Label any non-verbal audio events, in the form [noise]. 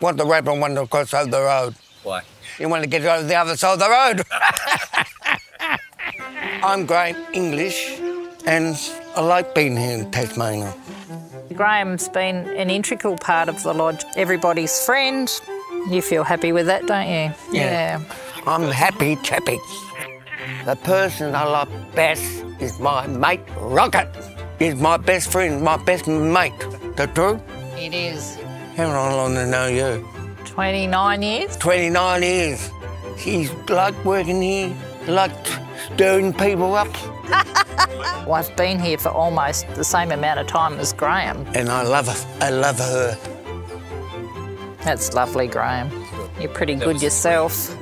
want the rabbit want to cross over the road. Why? You want to get over the other side of the road. [laughs] I'm great English and I like being here in Tasmania. Graeme's been an integral part of the lodge. Everybody's friend. You feel happy with that, don't you? Yeah. I'm happy chappy. The person I love best is my mate Rocket. He's my best friend, my best mate. The truth? It is. How long do I know you? 29 years. 29 years. She's like working here, like stirring people up. [laughs] Well, I've been here for almost the same amount of time as Graeme. And I love her. I love her. That's lovely, Graeme. You're pretty good yourself.